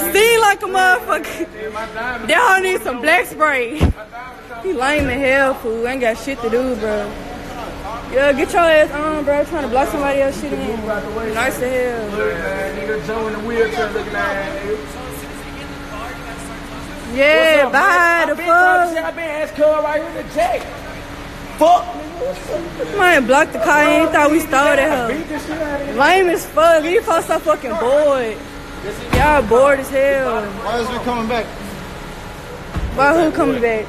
pristine like a motherfucker. They all need some black spray. He lame in hell, fool. Ain't got shit to do, bro. Yeah, get your ass on, bro. Trying to block somebody else shit in. Nice as hell. Nigga Joe in the wheelchair looking at. Yeah, bye the fuck. I been asked Cub right here to check. Fuck. Man, blocked the car. He ain't thought we stole that Beat hoe. this shit out. Lame as fuck. You supposed to fucking bored. Y'all bored as hell. Why is we coming back? Why who coming back?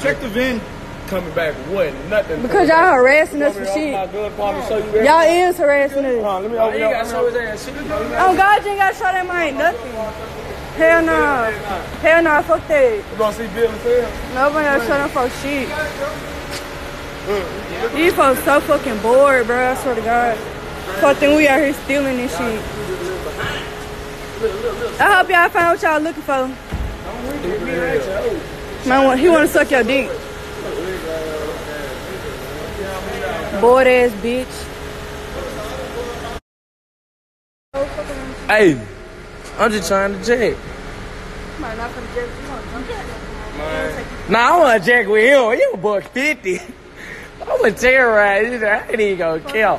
Check the VIN. Coming back what? Nothing. Because y'all harassing us for shit. good partner show you Y'all is harassing us. Let me open up. show his ass shit. Oh God, you ain't gotta show that man nothing. Hell no. Hell no, fuck that. You gonna see Bill and Phil? Nobody else show them folks shit. These folks so fucking bored, bro. I swear to God. Fuck think we out here stealing this shit. I hope y'all found what y'all looking for. Man, he wanna suck your dick. Bored ass bitch. Hey, I'm just trying to check. Nah, I want to check with him. You a buck 50. I'm a terrorize. I ain't even gonna kill.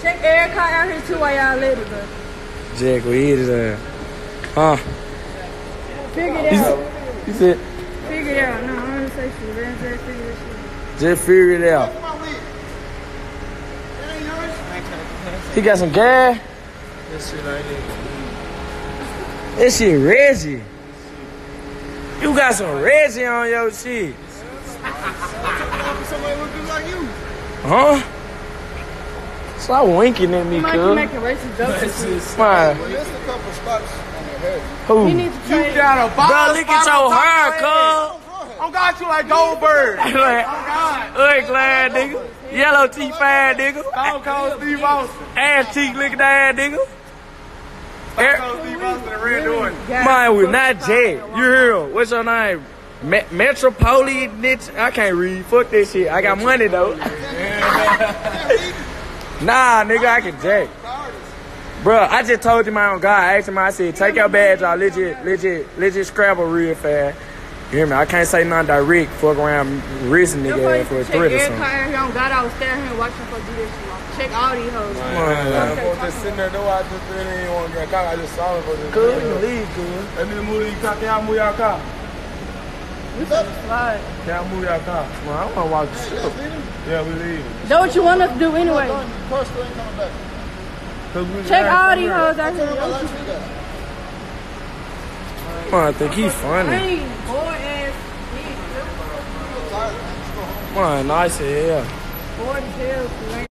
Check Erica out here too while y'all later, bro. Jack with his ass. Huh? Figure it out. He said, Figure it out. No, I want to say shit. Rand said figure this shit. just figure it out. He got some gas. This shit right here. This shit Reggie. You got some Reggie on your shit. Somebody looking like you. Huh? Stop winking at me, He might be making racist jokes. and shit. Fine. Well, there's a couple spots on your head. Who? He needs to change. got a Bro, look at spot on your top hair, of your head. cuz. I got you like Goldberg. Like, Hood glad nigga. Yellow teeth ass nigga. Stone Cold Steve Austin. Ass cheek looking ass nigga. Stone Cold Steve Austin and Red Jordan. Mine was not Jay. You hear him? What's your name? Me- Metropoli, bitch. I can't read. Fuck this shit. I got money though. nah, nigga, I can jack. Bro, I just told him my own God. I asked him, I said, take your badge off. Legit, legit, legit scrabble real fast. You hear me? I can't say nothing direct. Fuck around risking Them nigga ass for a check threat or Erica something. out here on God. I was staring here watching folks do this shit. Check all these hoes. Man, I was just sitting there, though. I just really ain't want to get caught. I just saw him for this. Good, we can leave, good. Let me move these car. Can y'all move y'all car? We should slide. Can y'all move y'all car? Man, I want to walk the ship. Yeah, we leave. That's what you want us to do anyway. Car still ain't coming back. Check all these hoes out here. what lights. Man, I think he funny. Hey, boy ass bitch. Tired, man. Let's. Man, nice as hell.